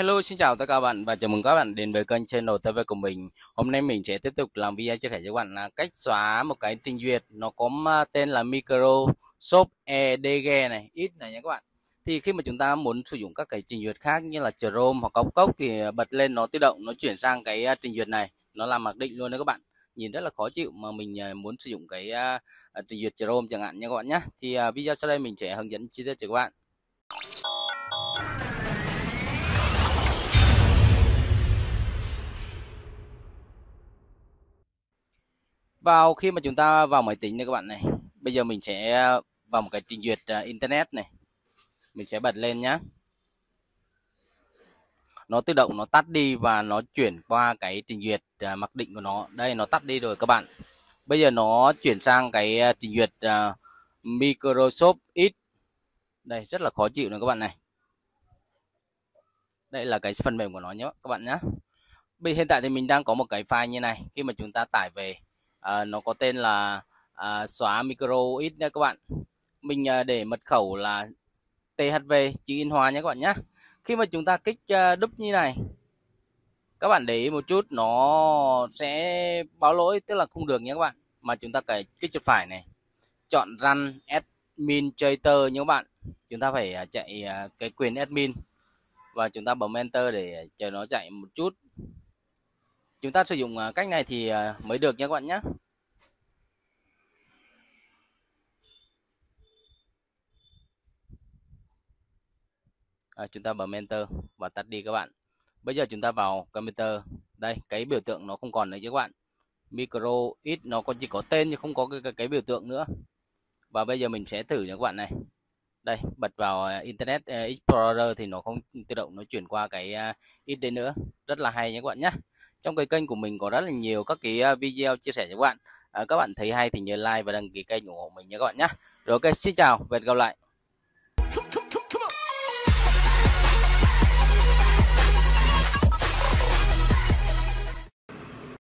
Hello, xin chào tất cả các bạn và chào mừng các bạn đến với kênh channel TV của mình. Hôm nay mình sẽ tiếp tục làm video chia sẻ cho các bạn là cách xóa một cái trình duyệt nó có tên là Microsoft EDG này, ít này nhé các bạn. Thì khi mà chúng ta muốn sử dụng các cái trình duyệt khác như là Chrome hoặc Cốc Cốc thì bật lên nó tự động nó chuyển sang cái à, trình duyệt này, nó làm mặc định luôn đấy các bạn. Nhìn rất là khó chịu mà mình à, muốn sử dụng cái à, trình duyệt Chrome chẳng hạn nha các bạn nhé. Thì video sau đây mình sẽ hướng dẫn chi tiết cho các bạn. Vào khi mà chúng ta vào máy tính này các bạn này bây giờ mình sẽ à, vào một cái trình duyệt uh, internet này. Mình sẽ bật lên nhá. Nó tự động nó tắt đi và nó chuyển qua cái trình duyệt uh, mặc định của nó. Đây nó tắt đi rồi các bạn. Bây giờ nó chuyển sang cái uh, trình duyệt uh, Microsoft X đây rất là khó chịu này các bạn này. Đây là cái phần mềm của nó nhé các bạn nhé bây hiện tại thì mình đang có một cái file như này. Khi mà chúng ta tải về à, nó có tên là à, xóa micro ít nha các bạn. Mình à, để mật khẩu là thv chữ in hoa nhé các bạn nhé khi mà chúng ta kích à, đúp như này các bạn để ý một chút nó sẽ báo lỗi tức là không được nhé các bạn. Mà chúng ta cái kích chuột phải này chọn run administrator nhé các bạn. Chúng ta phải à, chạy à, cái quyền admin. Và chúng ta bấm enter để chờ nó chạy một chút chúng ta sử dụng à, cách này thì à, mới được nha các bạn nhé à, chúng ta bấm enter và tắt đi các bạn. Bây giờ chúng ta vào computer. Đây cái biểu tượng nó không còn nữa chứ các bạn. Micro ít nó còn chỉ có tên nhưng không có cái, cái, cái biểu tượng nữa. Và bây giờ mình sẽ thử nha các bạn này. Đây bật vào à, internet explorer thì nó không tự động nó chuyển qua cái ít đấy nữa. Rất là hay nhé các bạn nhé trong cái kênh của mình có rất là nhiều các cái à, video chia sẻ cho các bạn. À, các bạn thấy hay thì nhớ like và đăng ký kênh ủng hộ mình nhé các bạn nhé. Rồi ok xin chào và hẹn gặp lại.